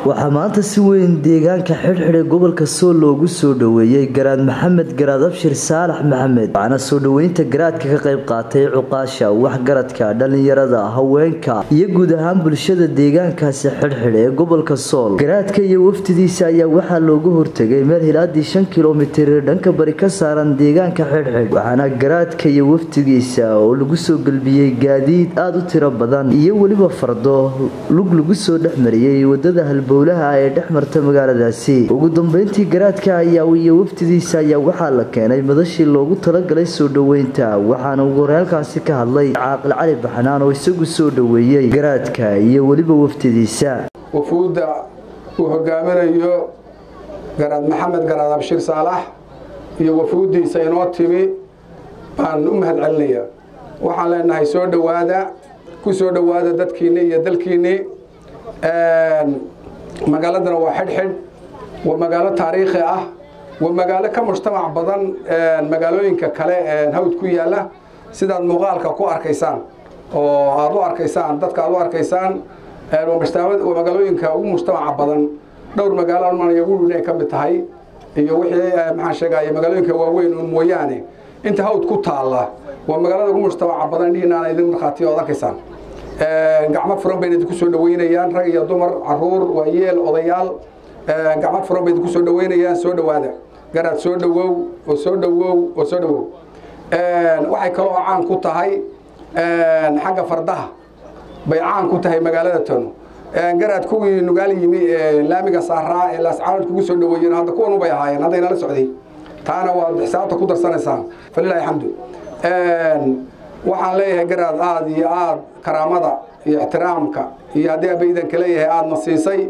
waxaa maanta si weyn deegaanka xidhxidhe gobolka sool loogu soo dhoweeyey garaad maxamed garaad abshir saalax maxamed. Waxaana soo dhoweynta garaadka ka qayb qaatay cuqaasha waxgaradka dhallinyarada haweenka iyo guud ahaan bulshada deegaankaasi xidhxidhe ee gobolka sool. Garaadka iyo wafdidiisa ayaa waxaa loogu hortegay meel hilaadii shan kilomitir dhanka bari ka saaran deegaanka xidhxidh waxaana garaadka iyo wafdigiisa oo lagu soo gelbiyey gaadiid aada u tiro badan iyo weliba fardo lug lagu soo dhexmariyey waddada halbowlaha ee dhex marta magaaladaasi. Ugu dambeyntii garaadka ayaa iyo wafdidiisa ayaa waxaa la keenay madashii loogu talagalay soo dhoweynta waxaana ugu horeelkaasi ka hadlay caaqil cali baxnaan oo isagu soo dhoweeyey garaadka iyo weliba wafdidiisa wafuudda uu hogaaminayo garaad maxamed garaad abshir saalax iyo wafuuddiisa inoo timi baan u mahad celinayaa waxaan leenahay soo dhowaada ku soo dhowaada dadkiinni iyo dalkiinni magaaladana waa xidhxidh waa magaalo taariikhi ah waa magaalo ka mujtamac badan magaalooyinka kale hawd ku yaalla. Sidaad muuqaalka ku arkaysaan oo aad u arkaysaan dadka aad u arkaysaan waa magaalooyinka ugu mujtamaca badan. Dhowr magaalo almanayaguun ay ka mid tahay iyo wixii maxaan sheegaya magaalooyinka waaweyn un mooyaane. Inta hawd ku taalla waa magaalada ugu mujtamaca badan dhihinaan idin markhaatiyo oad arkaysaan gacmo furan bayna idinku soo dhoweynayaan rag iyo dumar carruur waayeel odayaal. Gacmo furan bay idinku soo dhoweynayaan soo dhowaada garaad soo dhowow oo soo dhowow oo soo dhowow. Waxay kaloo caan ku tahay xagga fardaha. Bay caan ku tahay magaalada tano garaad kuwii nugaal yimi laamiga saaraa ee laascaanood kugu soo dhoweeyeen hadda kuwan bay ahaayeen hadday nala socday. Taana waad xisaabta ku darsanaysaan falilahi xamdu waxaan leeyahay garaad aada iyo aad karaamada iyo ixtiraamka iyo haddii abaydanka leeyahay aadna siisay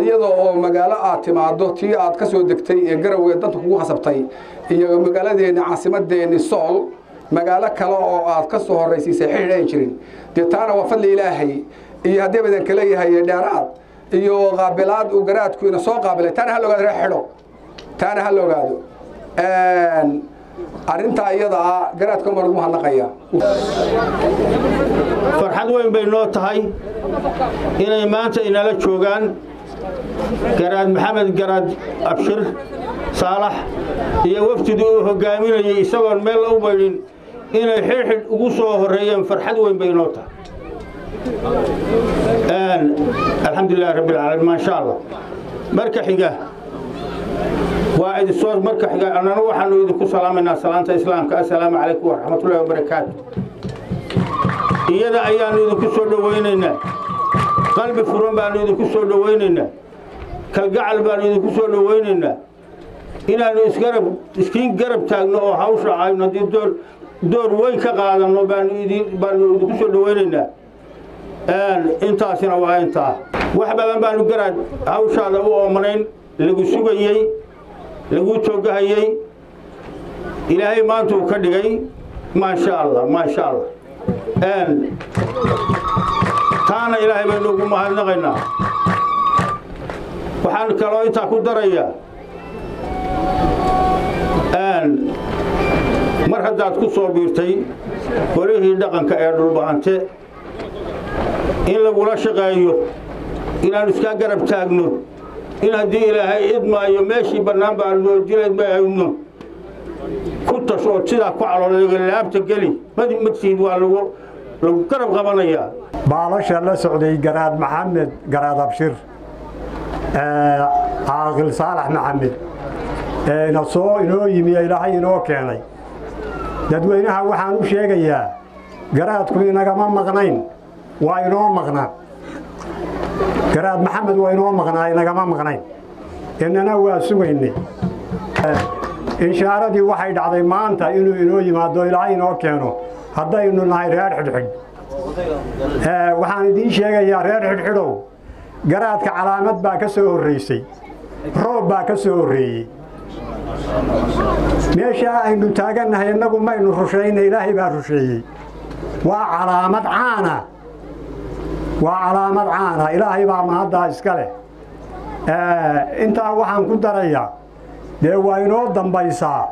iyada oo magaalo aad timaado tii aad ka soo degtay ee garowe danta kugu khasabtay iyo magaaladeeni caasimadeeni sool magaalo kale oo aad ka soo horraysiisay xidhiidh ayn jirin. Dee taana waa fadli ilaahay. Iyo haddii abaydanka leeyahay dheeraad iyo qaabilaad uu garaadku ina soo qaabilay taana ha la ogaado ree xidho. Taana ha la ogaado arrintaa iyada ah garaadka ma lagu hadnaqaya farxad weyn bay noo tahay inay maanta inala joogaan garaad maxamed garaad abshir saalax iyo wafdidii uu hogaaminayay isagoon meel u baydhin inay xidhxidh ugu soo horreeyeen. Farxad weyn bay noo tahay. Alxamdulilahi rabbilcaalamiin maasha allah. Marka xiga waa idin soo marka xiga annana waxaanu idinku salaamaynaa salaanta islaamka. Assalaamu calaykum waraxmatullahi wabarakaatu iyada ayaannu idinku soo dhowaynaynaa. Qalbi furan baannu idinku soo dhowaynaynaa. Kalgacal baannu idinku soo dhowaynaynaa. Inaannu isgarab iskiin garab taagno oo hawsha aynu haddii door door weyn ka qaadanno baanu baannu idinku soo dhowaynaynaa. Intaasina waa intaa. Wax badan baannu garaad hawshaada u oomanayn lagu sugayey laguu toogahayey ilaahay maanta ka dhigay maasha allah maasha allah taana ilaahay baynu ugu mahadnaqaynaa. Waxaan kaloo intaa ku darayaa mar haddaad ku soo biirtay golihii dhaqanka ee dhulbahante in lagula shaqeeyo inaannu iskaa garab taagno in haddii ilaahay idmaayo meeshii bannaan baanoo jilayd ma ayno ku tash oo sidaa ku calooleega laabta geli madsiid waa lagu garab qabanayaa baalasha la socday garaad maxamed garaad abshir. Caaqil saalax maxamed eena soo inoo yimi ilaahay inoo keenay dadweynaha waxaan u sheegayaa garaadku inagama maqnayn waa inoo maqnaa garaad maxamed waa inoo maqnaa inagama maqnayn. Inana waa sugaynay. Inshaaradii waxay dhacday maanta inuu inoo yimaado ilaahay inoo keeno. Haddaynu nahay reer xidhxidh. Waxaan idiin sheegayaa reer xidhxidhow garaadka calaamad baa ka soo horraysay roob baa ka soo horreeyey. Meeshaa aynu taagannahay innagu maynu rushayna ilaahay baa rusheeyey. Waa calaamad caana waa calaamad caana ilaahay baa mahaddaa iska leh. Intaa waxaan ku darayaa dee waa inoo dambaysaa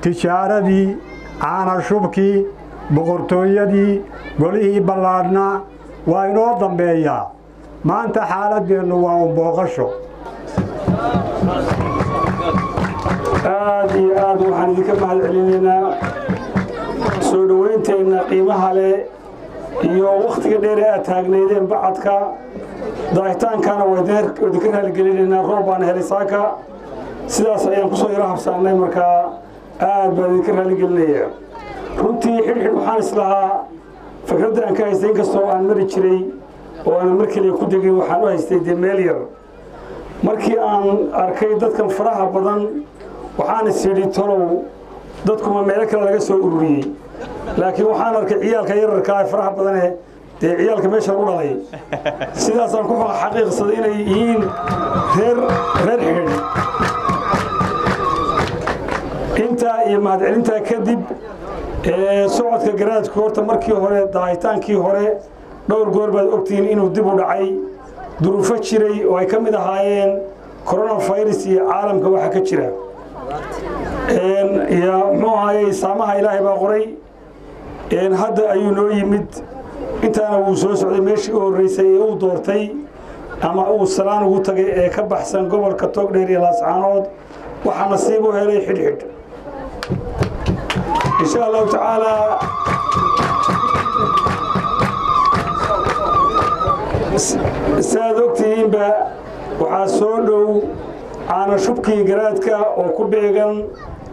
tijaaradii caana shubkii boqortooyadii golihii ballaadhnaa waa inoo dambeeyaa maanta xaaladeennu waa un booqasho. Aad iyo aad waxaan idinka mahad soo dhowaynteenna qiimaha leh iyo wakhtiga dheer ee aad taagnaydeen bacadka daahitaankana waa idinka raaligelinaynaa roob baan helay saaka. Sidaas ayaan ku soo yaro habsaannay markaa aad baan idinka raaligelinaya. Runtii xidhxidh waxaan islahaa fikradda aan ka haystay inkastoo aan mari jiray oo aanan mar keliya ku degin waxaan u haystay dee meel yar. Markii aan arkay dadkan faraha badan waxaan is yidhi tolow dadkuma meelo kale laga soo ururiyey laakiin waxaan arkay ciyaalka yararkaa faraha badanee dee ciyaalka meesha lagu dhalay. Sidaasaan ku xaqiiqsaday inay yihiin reer reer xidhidh intaa iyo mahadcelintaa kadib socodka garaadku horta markii hore daahitaankii hore dhowr goor baad ogtihiin inuu dib u dhacay. Duruufo jiray oo ay ka mid ahaayeen coronafirus iyo caalamka waxa ka jira. Muxuu ahaayey saamaha ilaahay baa qoray hadda ayuu noo yimid. Intaana wuu soo socday meeshii u horreysay ee uu doortay ama uu salaan ugu tagay ee ka baxsan gobolka toogdheer iyo laascaanood. Waxaa nasiib u helay xidhxidh. Insha allahu tacaalaa saaad ogtihiinba waxaa soo dhow caana shubkii garaadka oo ku beegan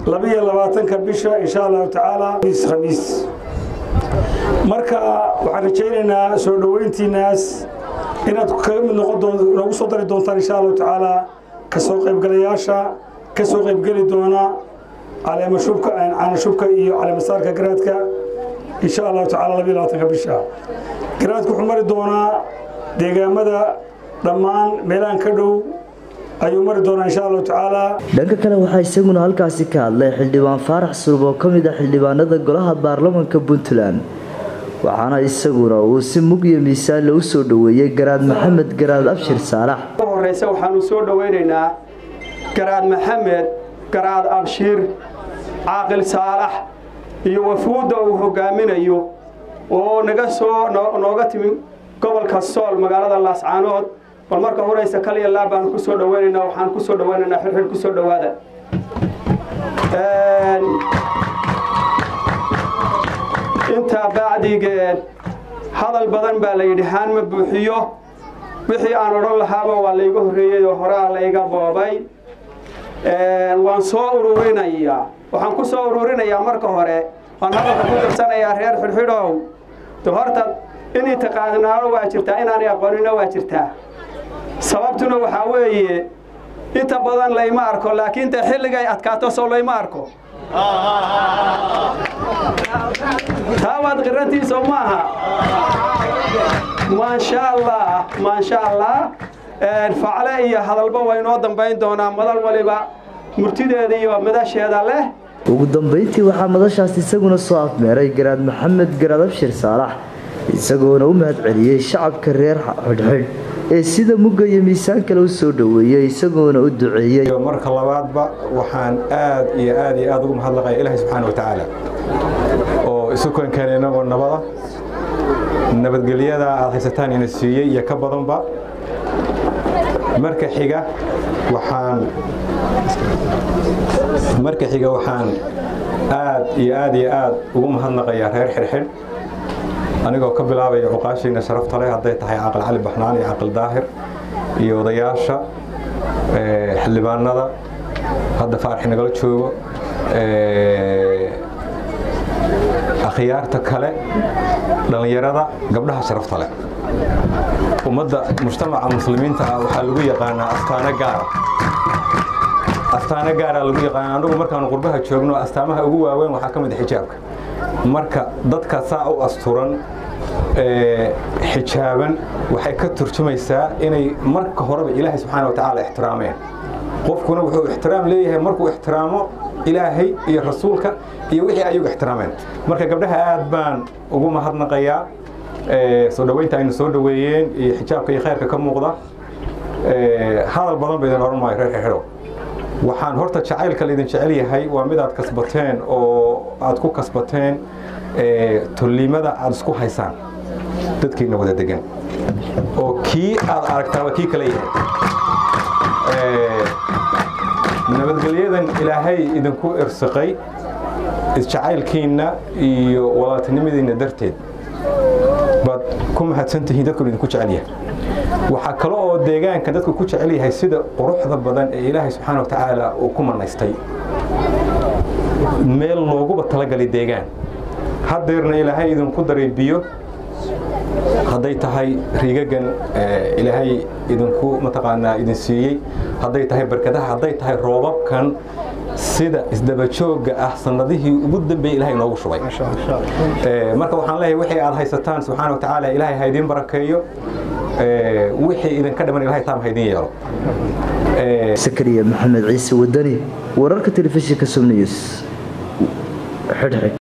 labiyo labaatanka bisha insha allahu tacaala. Khamiis marka waxaan rajaynaynaa soo dhoweyntiinaas inaad kaga mid noogu soo dari doontaan insha allahu tacaala ka soo qaybgalayaasha ka soo qaybgeli doona caleema shubka caana shubka iyo caleemasaarka garaadka insha allahu tacala labiyo labaatanka bisha garaadku wuxuu mari doonaa deegaamada dhammaan meelahan ka dhow ayuu mari doonaa insha allahu tacaala dhanka kale waxaa isaguna halkaasi ka hadlay xildhibaan faarax sulub oo ka mid ah xildhibaanada golaha baarlamanka puntland waxaana isaguna uu si mug iyo miisaan lagu soo dhoweeyey garaad maxamed garaad abshir saalax. Ugu horeysa waxaanu soo dhoweynaynaa garaad maxamed garaad abshir caaqil saalax iyo wafuudda uu hogaaminayo oo naga soo nooga timi gobolka sool magaalada laascaanood bal marka horeysa kaliya laa baan ku soo dhaweynaynaa waxaan ku soo dhaweynaynaa xirxir ku soo dhowaada baa la yidhi haan ma buuxiyo wixii aan odhan lahaaba waa layga horreeyey oo horaa layga boobay waan soo ururinayaa waxaan ku soo ururinayaa marka hore waan hadalka ku darsanayaa reer xidhxidhow de horta inay taqaanaano waa jirtaa inaanay aqoonina waa jirtaa sababtuna waxaa weeye inta badan layma arko laakiin de xilligay adkaato sow layma arko. Taa waad qirantiiso maasha allah maasha allah facle iyo hadalba waa inoo dambayn doonaa madal waliba murtideeda iyo madasheeda leh. Ugu dambeyntii waxaa madashaas isaguna soo afmeeray garaad maxamed garaad abshir saalax isagoona u mahad celiyey shacabka reer xidhxidh ee sida mugga iyo miisaan kale u soo dhoweeyey isagoona u duceeyey. Marka labaadba waxaan aad iyo aad iyo aad ugu mahadnaqaya ilaahay subxaana wa tacaala oo isu keenkeenay inagoo nabada nabadgelyada aad haysataan ina siiyey iyo ka badanba. Marka xiga waxaan marka xiga waxaan aad iyo aad iyo aad ugu mahadnaqayaa reer xirxidh anigoo ka bilaabaya cuqaashiina sharafta leh hadday tahay caaqil cali baxnaan iyo caaqil daahir iyo odayaasha xildhibaanada hadda faarxi nagala joogo akhyaarta kale dhallinyarada gabdhaha sharafta leh. Ummadda mujtamaca muslimiinta ah waxaa lagu yaqaanaa astaano gaara astaano gaaraa lagu yaqaana annagu markaanu qurbaha joogno astaamaha ugu waaweyn waxaa ka mid a xijaabka marka dadka saa u asturan xijaaban waxay ka turjumaysaa inay marka horeba ilaahay subxaana wa tacaala ixtiraameen. Qofkuna wuxuu ixtiraam leeyahay markuu ixtiraamo ilaahay iyo rasuulka iyo wixii ayagu ixtiraameen. Marka gabdhaha aad baan ugu mahadnaqayaa soo dhoweynta aynu soo dhoweeyeen iyo xijaabka iyo khayrka ka muuqda hadal badan ba idin maayo reer xexidhow waxaan horta jacaylka laydin jecel yahay waa mid kasbateen oo aad ku kasbateen tolliimada aad isku haysaan. Dadkiina wada degan oo kii aad aragtaaba kii kale yahay. Nabadgelyadan ilaahay idinku irsiqay isjacaylkiinna iyo walaaltinimadiinna darteed baad ku mahadsantihiin dadku idinku jecel yahay waxaa kale oo deegaanka dadku ku jecel yahay sida quruxda badan ee ilaahay subxaana wa tacaala uu ku manaystay meel looguba talagalay deegaan haddeerna ilaahay idinku daray biyo hadday tahay riigagan ilaahay idinku mataqaanaa idin siiyey hadday tahay barkadaha hadday tahay roobabkan sida isdabajooga ah sanadihii ugu dambeeyey ilahay inoogu shubay. Marka waxaan leeyahay wixii aad haysataan subxaana wa tacaala ilaahay ha idiin barakeeyo wixii idinka dhiman ilahay taam ha idiin yeelo sakariya maxamed ciise wadani wararka telefishinka sub news xidhxidh